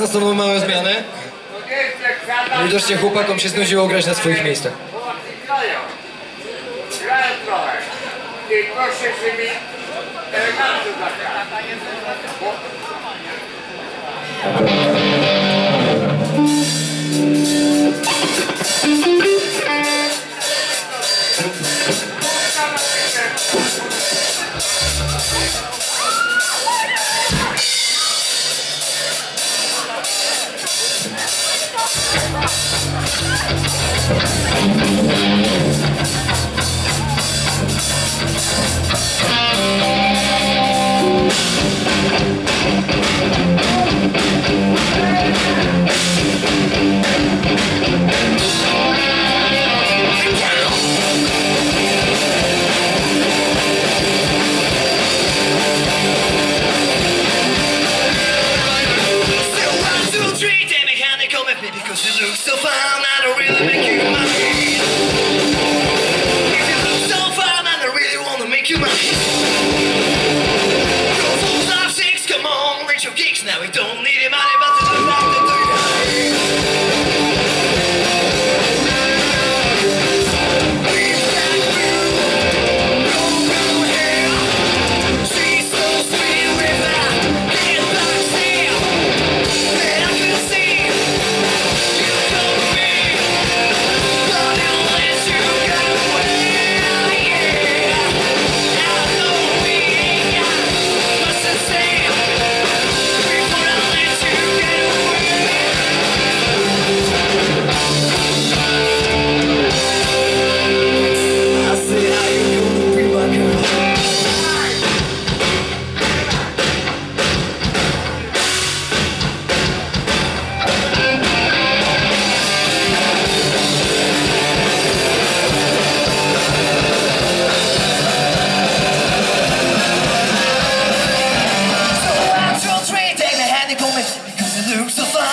Teraz nastąpią małe zmiany. Widocznie chłopakom się znudziło grać na swoich miejscach. Grają. Trochę. with me because you look so fine. I don't really make you. to exercise.